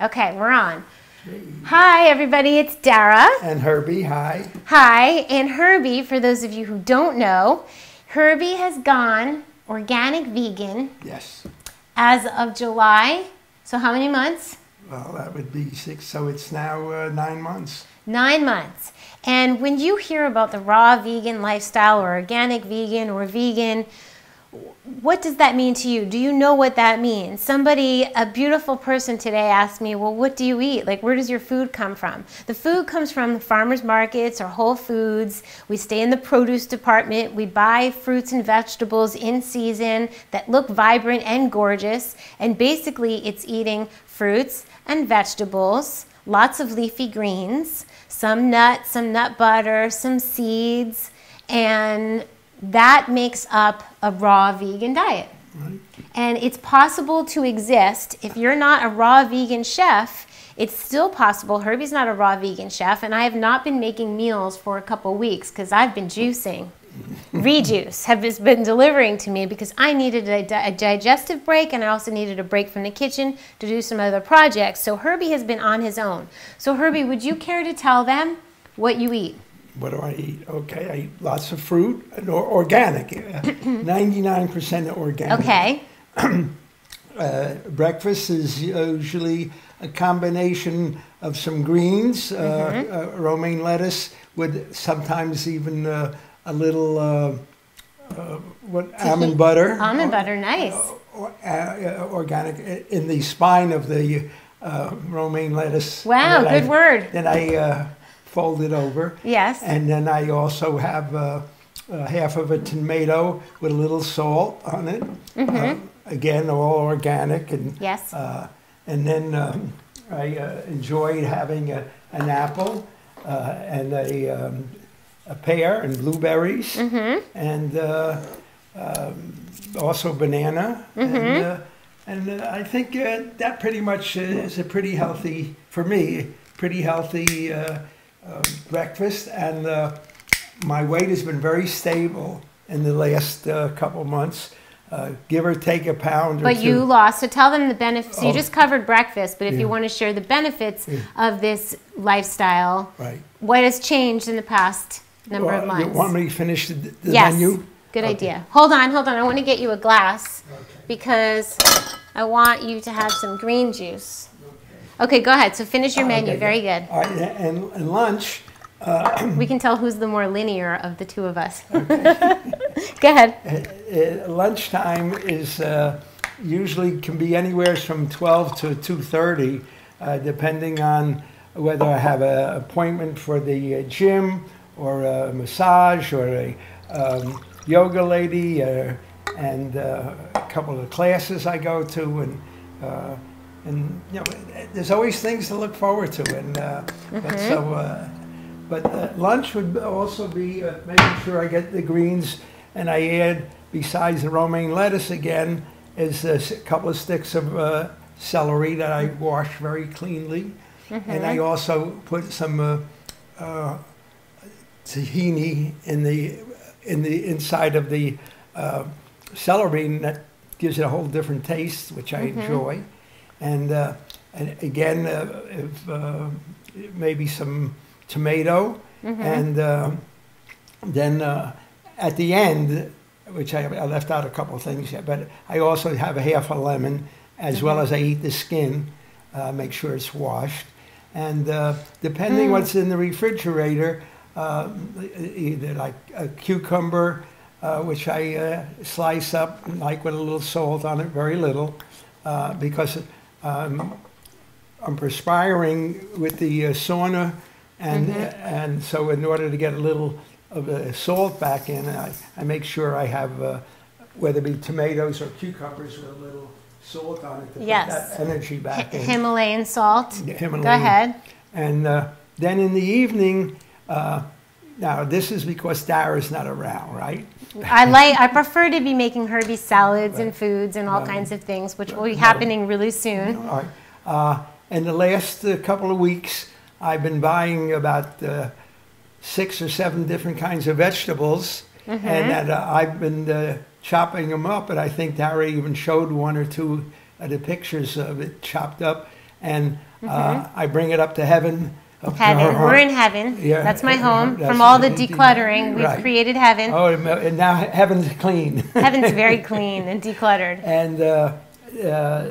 Okay, we're on. Hi, everybody, it's Dara. And Herbie, hi. Hi, and Herbie, for those of you who don't know, Herbie has gone organic vegan Yes. as of July. So, how many months? Well, that would be six, so it's now uh, nine months. Nine months. And when you hear about the raw vegan lifestyle or organic vegan or vegan, what does that mean to you? Do you know what that means? Somebody, a beautiful person today asked me, Well, what do you eat? Like, where does your food come from? The food comes from farmers markets or Whole Foods. We stay in the produce department. We buy fruits and vegetables in season that look vibrant and gorgeous. And basically, it's eating fruits and vegetables, lots of leafy greens, some nuts, some nut butter, some seeds, and that makes up a raw vegan diet. Right. And it's possible to exist if you're not a raw vegan chef. It's still possible. Herbie's not a raw vegan chef, and I have not been making meals for a couple weeks because I've been juicing. Rejuice have just been delivering to me because I needed a, di- a digestive break and I also needed a break from the kitchen to do some other projects. So Herbie has been on his own. So Herbie, would you care to tell them what you eat? What do I eat? Okay, I eat lots of fruit, or, organic, ninety-nine percent organic. Okay. Uh, breakfast is usually a combination of some greens, uh, Mm-hmm. uh, romaine lettuce, with sometimes even uh, a little uh, uh, what almond butter. Almond butter, nice. or, organic in the spine of the uh, romaine lettuce. Wow, good I- word. Then I fold it over. Yes. And then I also have uh, uh, half of a tomato with a little salt on it. Uh, again, all organic. And, Mm-hmm. Yes. Uh, and then um, I uh, enjoyed having a, an apple uh, and a, um, a pear and blueberries Mm-hmm. and uh, um, also banana. Mm-hmm. And, uh, and uh, I think uh, that pretty much is a pretty healthy, for me, pretty healthy uh, uh, breakfast. And uh, my weight has been very stable in the last uh, couple months, uh, give or take a pound or But you lost. So tell them the benefits. You Oh. just covered breakfast, but if you want to share the benefits Yeah. of this lifestyle, Right. what has changed in the past number of Well, You months? want me to finish the, the yes. menu? Good Okay. idea. Hold on, hold on. I want to get you a glass because I want you to have some green juice. Okay, go ahead. So finish your menu. Okay. Very good. All right, and, and lunch, We can tell who's the more linear of the two of us. go ahead. uh, lunchtime is uh, usually can be anywhere from 12 to 2.30, uh, depending on whether I have an appointment for the uh, gym or a massage or a um, yoga lady uh, and uh, a couple of classes I go to and uh, and you know there's always things to look forward to and uh, but so uh, but uh, lunch would also be uh, making sure I get the greens and I add besides the romaine lettuce again is a couple of sticks of uh, celery that I wash very cleanly. And I also put some uh, uh, tahini in the in the inside of the uh, celery, and that gives it a whole different taste, which I enjoy. And and again, uh, if uh, maybe some tomato, and uh, then uh, at the end, which I, I left out a couple of things yet, but I also have a half a lemon, as well as I eat the skin, uh, make sure it's washed. And uh, depending what's in the refrigerator, uh, either like a cucumber, uh, which I uh, slice up, like with a little salt on it, very little, uh, because um, I'm perspiring with the uh, sauna, and and so in order to get a little of the salt back in, I, I make sure I have uh, whether it be tomatoes or cucumbers with a little salt on it to Yes. put that energy back in. Himalayan salt. Yeah, Himalayan. Go ahead. And uh, then in the evening, uh, now this is because Dara's not around, right? I like. I prefer to be making Herbie salads and foods and all kinds of things, which will be happening really soon. All right. Uh, in the last uh, couple of weeks, I've been buying about uh, six or seven different kinds of vegetables, Mm-hmm. and uh, I've been uh, chopping them up. And I think Dara even showed one or two of the pictures of it chopped up. and uh, I bring it up to heaven. Heaven. We're in heaven. Yeah, That's my home. that's- From all the decluttering, we've Right. created heaven. Oh, and now heaven's clean. Heaven's very clean and decluttered. And uh, uh,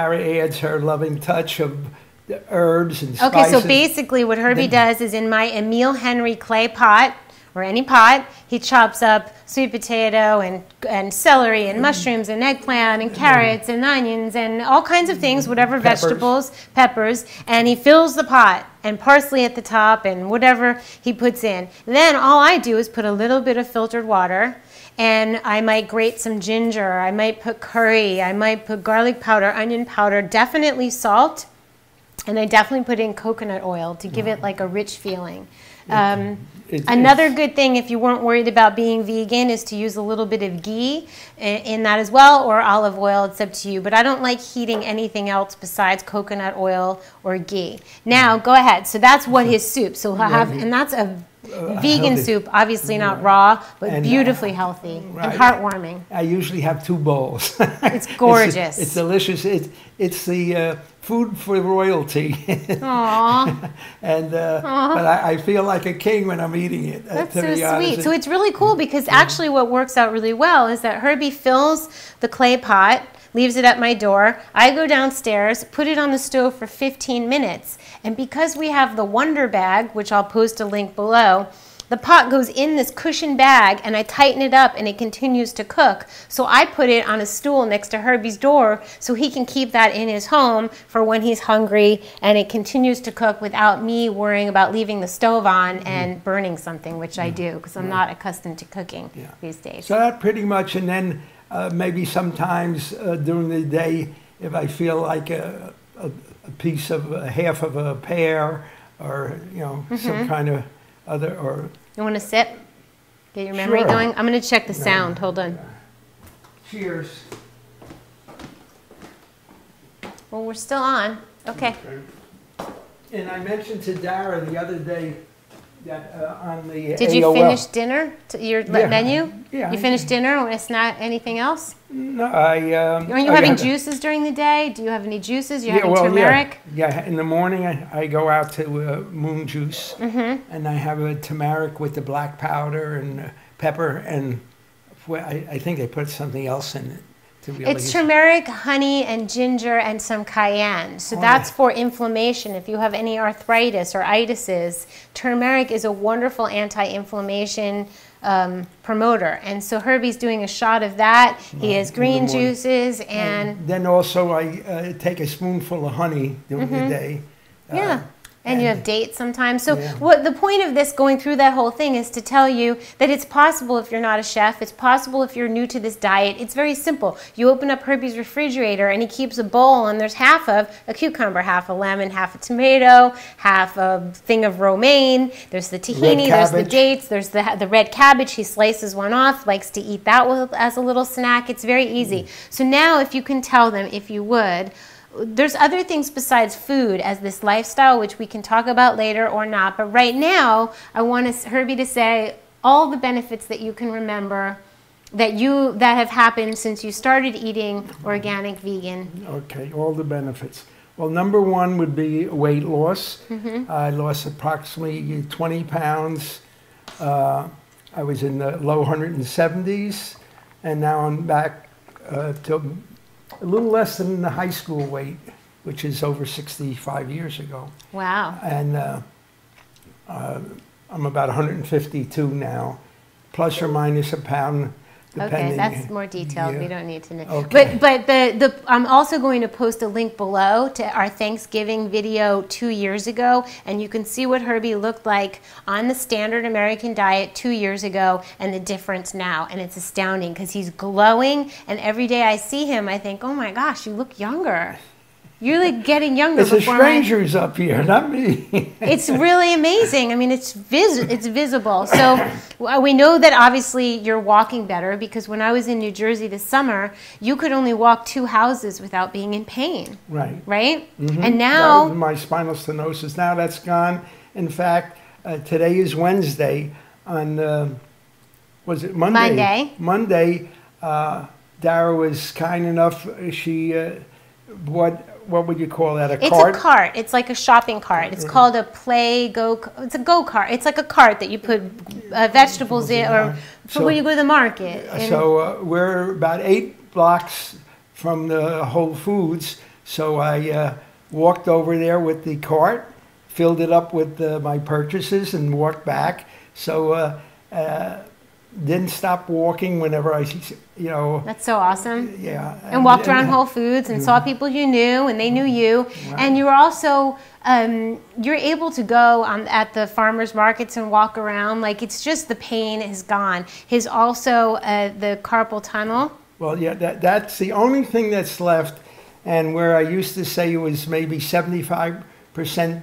adds her loving touch of the herbs and stuff. Okay, so basically, what Herbie does is in my Emile Henry clay pot or any pot, he chops up sweet potato and, and celery and mm-hmm. mushrooms and eggplant and carrots and onions and all kinds of things, whatever Peppers. vegetables, peppers, and he fills the pot and parsley at the top and whatever he puts in. Then all I do is put a little bit of filtered water. And I might grate some ginger. I might put curry. I might put garlic powder, onion powder, definitely salt. And I definitely put in coconut oil to give it mm. like a rich feeling. Um, It- another good thing, if you weren't worried about being vegan, is to use a little bit of ghee i- in that as well, or olive oil. It's up to you. But I don't like heating anything else besides coconut oil or ghee. Now, go ahead. So that's what his soup. So he'll have, and that's a vegan healthy. soup, obviously not raw, but And, uh, beautifully healthy and heartwarming. I usually have two bowls. It's gorgeous. It's, delicious. It's it's the uh, food for royalty, Aww. and uh, but I, I feel like a king when I'm eating it. uh, That's so honest. sweet. So it's really cool because actually, what works out really well is that Herbie fills the clay pot, leaves it at my door. I go downstairs, put it on the stove for 15 minutes. And because we have the Wonderbag, which I'll post a link below, the pot goes in this cushion bag and I tighten it up and it continues to cook. So I put it on a stool next to Herbie's door so he can keep that in his home for when he's hungry and it continues to cook without me worrying about leaving the stove on mm-hmm. and burning something, which I mm-hmm. do because I'm not accustomed to cooking Yeah. these days. So that pretty much, and then uh, maybe sometimes uh, during the day, if I feel like a, a, a piece of a half of a pear, or you know Mm-hmm. some kind of other, or You want to sip? Get your memory Sure. going? I'm going to check the sound. Hold on. cheers. Well, we're still on. Okay. And I mentioned to Dara the other day that uh, on the Did you AOL finish dinner? To your Yeah. menu? Yeah, You finished dinner? A snack? Anything else? No, I. Um, Aren't you I having juices during the day? Do you have any juices? You're Yeah, having well, turmeric? Yeah. yeah, in the morning I, I go out to uh, Moon Juice Mm-hmm. and I have a turmeric with the black powder and uh, pepper and I, I think they put something else in it to. It's turmeric, honey, and ginger, and some cayenne. So Oh, that's for inflammation. If you have any arthritis or itises, turmeric is a wonderful anti-inflammation um, promoter. And so Herbie's doing a shot of that. He has green juices and then also I uh, take a spoonful of honey during the day. Mm-hmm. yeah. And you have dates sometimes. So, Yeah. what the point of this going through that whole thing is to tell you that it's possible if you're not a chef. It's possible if you're new to this diet. It's very simple. You open up Herbie's refrigerator, and he keeps a bowl, and there's half of a cucumber, half a lemon, half a tomato, half a thing of romaine. There's the tahini. There's the dates. There's the the red cabbage. He slices one off. Likes to eat that with, as a little snack. It's very easy. So now, if you can tell them, if you would there's other things besides food as this lifestyle, which we can talk about later or not. But right now, I want Herbie to say all the benefits that you can remember that you that have happened since you started eating organic vegan. Okay, all the benefits. Well, number one would be weight loss. Mm-hmm. I lost approximately 20 pounds. Uh, I was in the low 170s, and now I'm back uh, to a little less than the high school weight, which is over 65 years ago. Wow. And uh, uh, I'm about 152 now, plus or minus a pound, Okay, that's more detailed. We don't need to know. Okay. But but the, the I'm also going to post a link below to our Thanksgiving video two years ago, and you can see what Herbie looked like on the standard American diet two years ago and the difference now. And it's astounding because he's glowing, and every day I see him, I think, oh my gosh, you look younger. You're like getting younger It's the my strangers up here, not me. it's really amazing. I mean, it's vis- it's visible. So uh, we know that obviously you're walking better because when I was in New Jersey this summer, you could only walk two houses without being in pain, right. right? And That was now, my spinal stenosis. Now that's gone. In fact, uh, today is Wednesday. On uh, was it Monday? Monday. Monday. Uh, Dara was kind enough. She uh, bought what would you call that? A It's cart? It's a cart. It's like a shopping cart. It's called a play go. It's a go cart. It's like a cart that you put uh, vegetables in, or for So- when you go to the market. So uh, we're about eight blocks from the Whole Foods. So I uh, walked over there with the cart, filled it up with uh, my purchases, and walked back. So uh, uh, didn't stop walking whenever I, see- you know, that's so awesome. yeah. and walked around Whole Foods and saw people you knew and they knew you. And you were also um, you're able to go on, at the farmers markets and walk around like it's just the pain is gone. His also uh, the carpal tunnel. Well, yeah, that, that's the only thing that's left. And where I used to say it was maybe 75%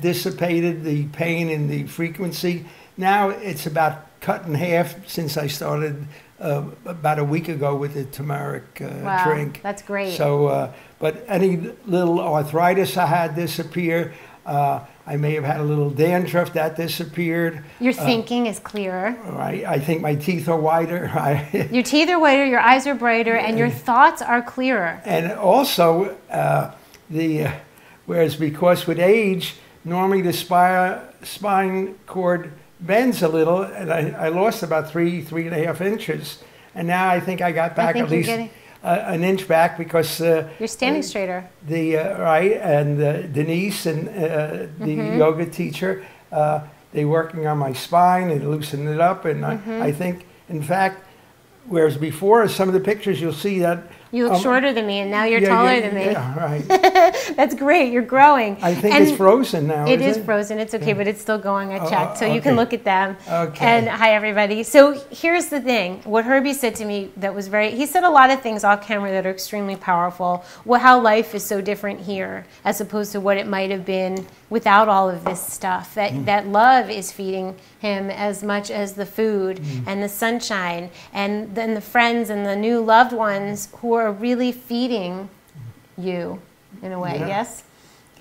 dissipated, the pain and the frequency, now it's about cut in half since I started uh, about a week ago with the turmeric uh, Wow, drink. that's great. So, uh, but any little arthritis I had disappear. Uh, I may have had a little dandruff that disappeared. Your thinking is clearer. I, I think my teeth are whiter. Your teeth are whiter, your eyes are brighter, and your thoughts are clearer. And also, uh, the uh, whereas because with age, normally the spine spine cord bends a little, and I, I lost about three three and a half inches, and now I think I got back think at least getting- uh, an inch back because uh, You're standing straighter. the uh, right and uh, Denise and uh, the Mm-hmm. yoga teacher uh, they working on my spine and loosening it up and Mm-hmm. I, I think in fact whereas before some of the pictures you'll see that You look um, shorter than me, and now you're yeah, taller yeah, than me. yeah, right That's great. You're growing. I think And it's frozen now It is frozen. It's okay, but it's still going. I Oh, checked, so you can look at them. Okay. And hi, everybody. So here's the thing. What Herbie said to me that was very. He said a lot of things off camera that are extremely powerful. Well, how life is so different here as opposed to what it might have been without all of this stuff. That Mm. that love is feeding him as much as the food Mm. and the sunshine and then the friends and the new loved ones who are really feeding you in a way. Yeah. Yes.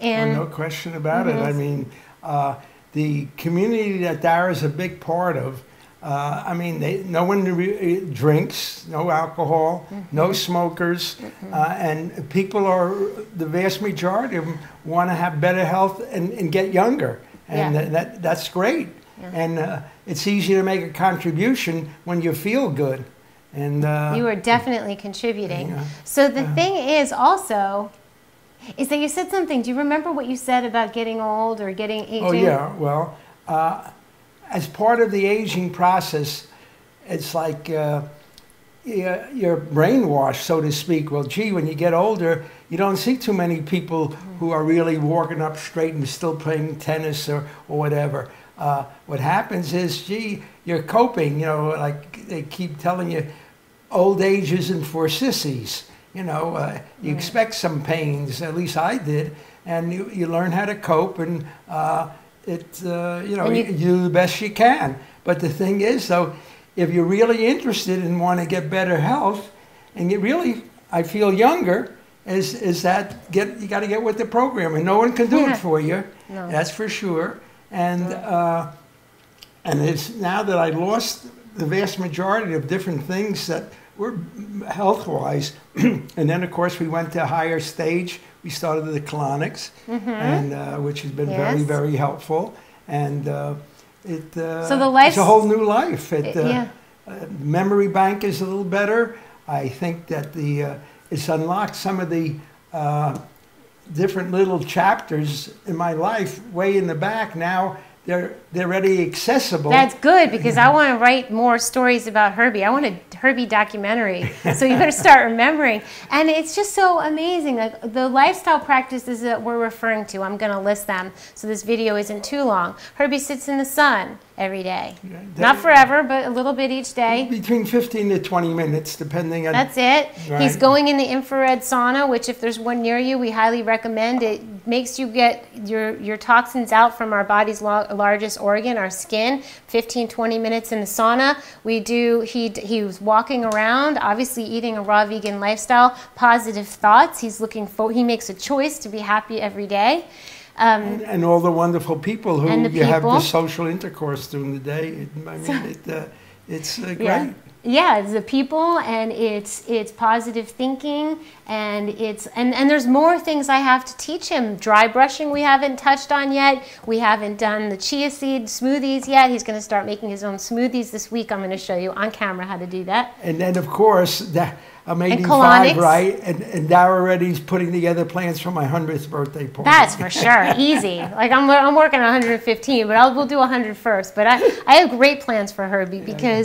Well, And no question about it. I Mhm. mean, uh, the community that Dara's a big part of. Uh, I mean, they, no one re- drinks, no alcohol, Mm-hmm. no smokers, uh, and people are the vast majority of them want to have better health and, and get younger, and Yeah. that, that that's great. Yeah. And uh, it's easy to make a contribution when you feel good. And uh, You are definitely contributing. Yeah. So the thing is also is that you said something. Do you remember what you said about getting old or getting aging? Oh yeah, well, uh, as part of the aging process, it's like uh, you're you're brainwashed, so to speak. Well, gee, when you get older, you don't see too many people who are really walking up straight and still playing tennis or, or whatever. Uh, what happens is, gee, you're coping. You know, like they keep telling you, old age isn't for sissies. You know, uh, you expect some pains. At least I did, and you, you learn how to cope, and uh, it uh, you know you, you- do the best you can. But the thing is, though, if you're really interested and want to get better health, and you really, I feel younger, is is that get you got to get with the program, and no one can do Yeah. it for you. No. That's for sure. And uh, and it's now that I lost the vast majority of different things that were health wise, and then of course we went to a higher stage. We started the colonics, and uh, which has been very Yes. very helpful. And uh, it uh, So the it's a whole new life. It, uh, yeah. uh, memory bank is a little better. I think that the uh, it's unlocked some of the uh, different little chapters in my life way in the back. Now they're they're already accessible. That's good because I want to write more stories about Herbie. I want a Herbie documentary. So you better start remembering. And it's just so amazing. Like the lifestyle practices that we're referring to, I'm going to list them so this video isn't too long. Herbie sits in the sun every day. Not forever, but a little bit each day. between 15 to 20 minutes, depending on. That's it. He's going in the infrared sauna, which if there's one near you, we highly recommend. It makes you get your, your toxins out from our body's largest organ, our skin. 15, 20 minutes in the sauna. We do, he, he was walking around, obviously eating a raw vegan lifestyle, positive thoughts. He's looking for, he makes a choice to be happy every day. Um, and all the wonderful people who And you have the social intercourse during the day. It, I mean, it, uh, it's uh, great. Yeah. yeah, it's the people and it's it's positive thinking and it's and, and there's more things I have to teach him. Dry brushing we haven't touched on yet. We haven't done the chia seed smoothies yet. He's going to start making his own smoothies this week. I'm going to show you on camera how to do that. And then, of course, that I'm 85, colonics. right? And, and Dara already's putting together plans for my 100th birthday party. That's for sure. Easy. Like I'm, I'm working on 115, but I'll, we'll do 100 first. But I, I have great plans for Herbie because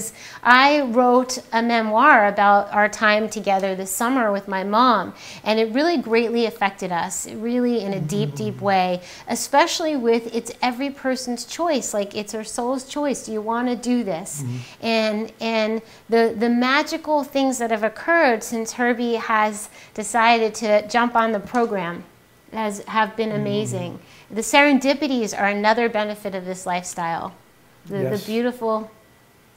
I wrote a memoir about our time together this summer with my mom, and it really greatly affected us, really in a deep, mm-hmm. deep way. Especially with it's every person's choice. Like it's our soul's choice. Do you want to do this? Mm-hmm. And and the the magical things that have occurred since Herbie has decided to jump on the program has have been mm-hmm. amazing. The serendipities are another benefit of this lifestyle. The, Yes. the beautiful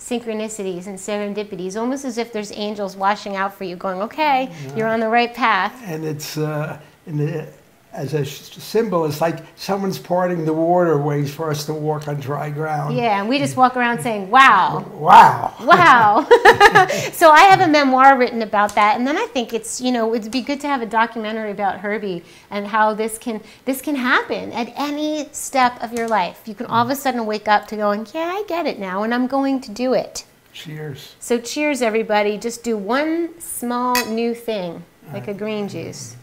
synchronicities and serendipities, almost as if there's angels watching out for you, going, "Okay, you're on the right path." and it's uh, in the, as a symbol, it's like someone's parting the waterways for us to walk on dry ground. Yeah, and we just walk around saying, "Wow." Wow. Wow. so I have a memoir written about that and then I think it's, you know, it'd be good to have a documentary about Herbie and how this can this can happen at any step of your life. You can all of a sudden wake up to going, "Yeah, I get it now and I'm going to do it." Cheers. So cheers everybody. Just do one small new thing, like a green juice.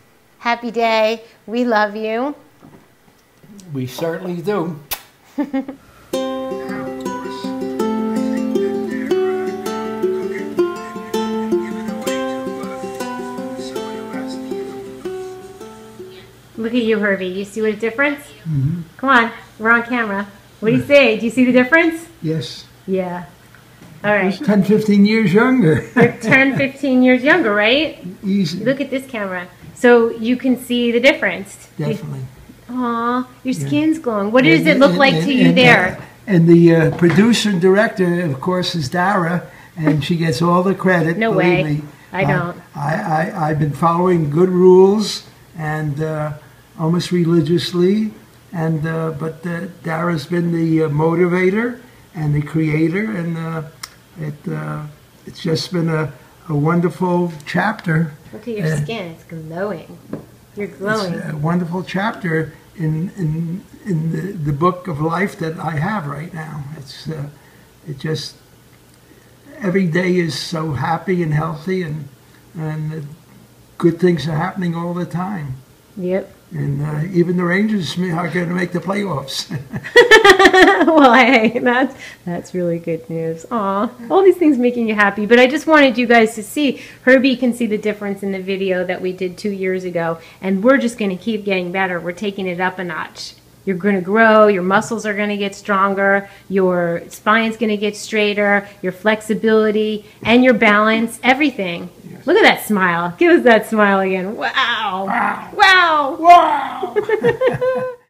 Happy day. We love you. We certainly do. Look at you, Herbie. You see what a difference? Mm-hmm. Come on, we're on camera. What do you say? Do you see the difference? Yes. Yeah. All right. 10, 15 years younger. You're 10, 15 years younger, right? Easy. Look at this camera. So you can see the difference. Definitely. Aw, your skin's glowing. What does it look and- like and- to you and, uh, there? And the uh, producer and director, of course, is Dara, and she gets all the credit. No way. me. I Uh, don't. I, I, I've been following good rules and uh, almost religiously, and uh, but uh, Dara's been the uh, motivator and the creator, and uh, it uh, it's just been a, a wonderful chapter. Look at your uh, skin. It's glowing. You're glowing. It's a wonderful chapter in in in the, the book of life that I have right now. It's uh, it just every day is so happy and healthy and and good things are happening all the time. Yep. And uh, even the Rangers are going to make the playoffs. well, hey, that's that's really good news. Aw, all these things making you happy. But I just wanted you guys to see. Herbie can see the difference in the video that we did two years ago, and we're just going to keep getting better. We're taking it up a notch. You're going to grow. Your muscles are going to get stronger. Your spine's going to get straighter. Your flexibility and your balance, everything. Look at that smile. Give us that smile again. Wow. wow! Wow. Wow!